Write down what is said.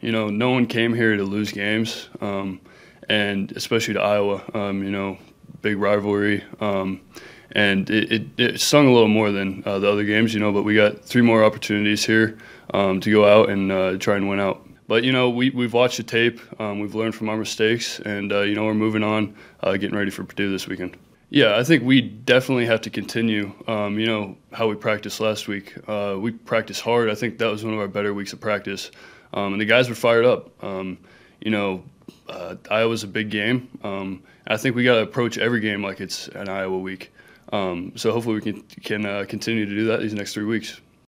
You know, no one came here to lose games, um, and especially to Iowa. Um, you know, big rivalry, um, and it, it, it, stung a little more than uh, the other games. You know, but we got three more opportunities here um, to go out and uh, try and win out. But you know, we we've watched the tape, um, we've learned from our mistakes, and uh, you know, we're moving on, uh, getting ready for Purdue this weekend. Yeah, I think we definitely have to continue. Um, you know how we practiced last week. Uh, we practiced hard. I think that was one of our better weeks of practice, um, and the guys were fired up. Um, you know, uh, Iowa's a big game. Um, I think we got to approach every game like it's an Iowa week. Um, so hopefully we can can uh, continue to do that these next three weeks.